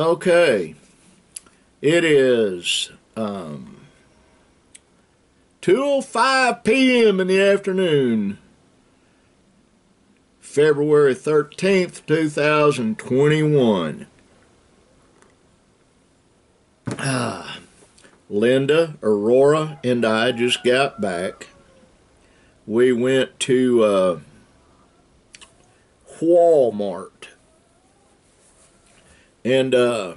okay. It is um, 2.05 p.m. in the afternoon. February 13th, 2021. Ah, Linda, Aurora, and I just got back. We went to uh, Walmart. And uh,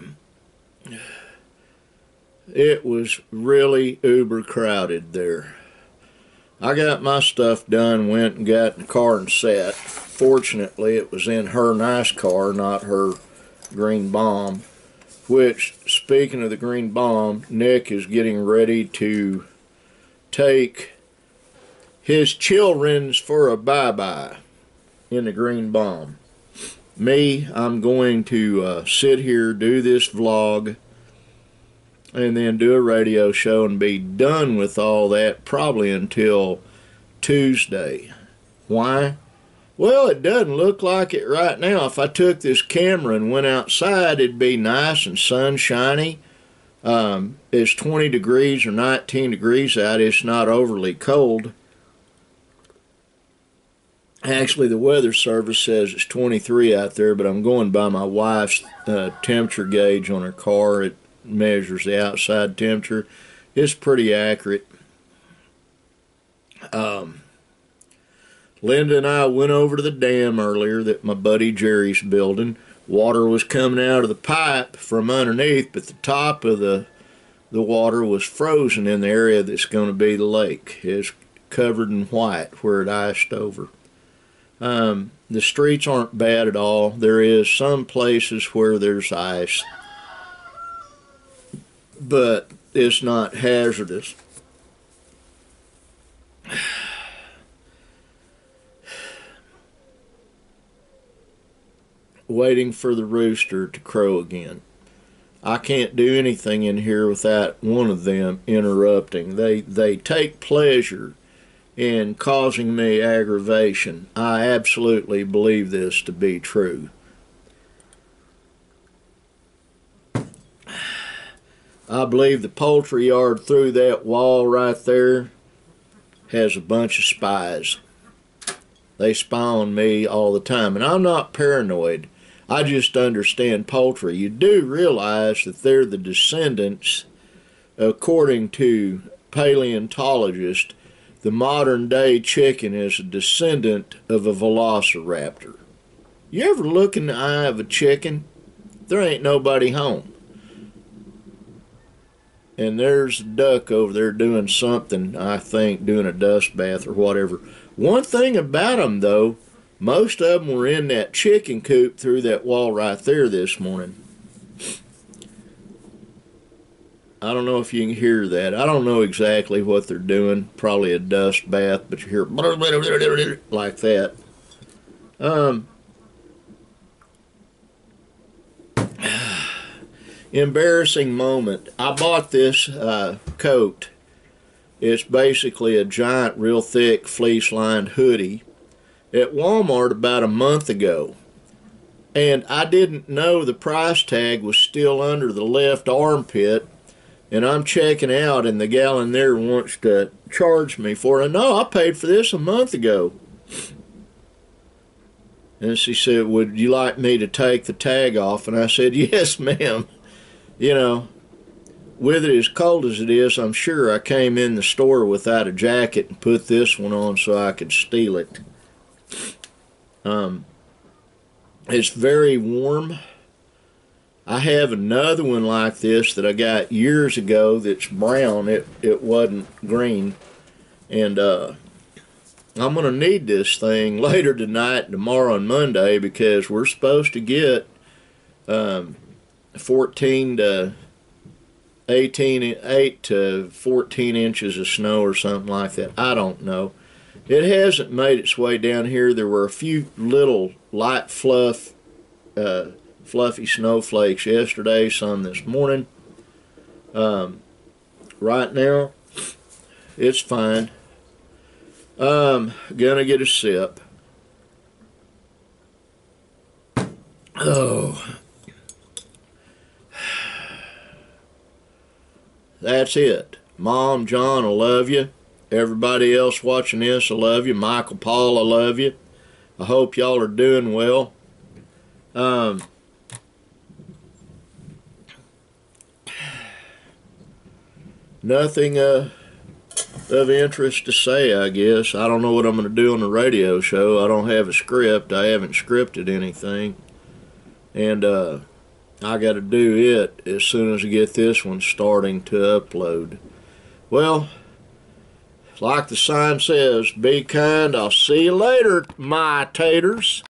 it was really uber crowded there. I got my stuff done, went and got in the car and sat. Fortunately, it was in her nice car, not her green bomb. Which, speaking of the green bomb, Nick is getting ready to take his children's for a bye bye in the green bomb. Me, I'm going to uh, sit here, do this vlog, and then do a radio show and be done with all that probably until Tuesday. Why? Well, it doesn't look like it right now. If I took this camera and went outside, it'd be nice and sunshiny. Um, it's 20 degrees or 19 degrees out. It's not overly cold. Actually, the weather service says it's 23 out there, but I'm going by my wife's uh, temperature gauge on her car. It measures the outside temperature. It's pretty accurate. Um, Linda and I went over to the dam earlier that my buddy Jerry's building. Water was coming out of the pipe from underneath, but the top of the the water was frozen in the area that's going to be the lake. It's covered in white where it iced over. Um, the streets aren't bad at all. There is some places where there's ice, but it's not hazardous. Waiting for the rooster to crow again. I can't do anything in here without one of them interrupting. They they take pleasure in causing me aggravation. I absolutely believe this to be true. I believe the poultry yard through that wall right there has a bunch of spies. They spy on me all the time, and I'm not paranoid. I just understand poultry. You do realize that they're the descendants, according to paleontologists, the modern day chicken is a descendant of a velociraptor. You ever look in the eye of a chicken? There ain't nobody home. And there's a duck over there doing something, I think, doing a dust bath or whatever. One thing about them, though, most of them were in that chicken coop through that wall right there this morning. I don't know if you can hear that. I don't know exactly what they're doing. Probably a dust bath, but you hear like that. Um, embarrassing moment. I bought this uh, coat. It's basically a giant, real thick, fleece lined hoodie at Walmart about a month ago. And I didn't know the price tag was still under the left armpit. And I'm checking out, and the gal in there wants to charge me for it. No, I paid for this a month ago. And she said, Would you like me to take the tag off? And I said, Yes, ma'am you know, with it as cold as it is, I'm sure I came in the store without a jacket and put this one on so I could steal it. Um, it's very warm. I have another one like this that I got years ago that's brown. It it wasn't green, and uh, I'm gonna need this thing later tonight, tomorrow, and Monday because we're supposed to get um, 14 to 18, 8 to 14 inches of snow or something like that. I don't know. It hasn't made its way down here. There were a few little light fluff, uh, fluffy snowflakes yesterday, some this morning. Um, right now, it's fine. Um, gonna get a sip. Oh. That's it. Mom, John, I love you. Everybody else watching this, I love you. Michael, Paul, I love you. I hope y'all are doing well. Um, nothing uh, of interest to say, I guess. I don't know what I'm going to do on the radio show. I don't have a script. I haven't scripted anything. And uh, I got to do it as soon as I get this one starting to upload. Well, like the sign says, be kind. I'll see you later, my taters.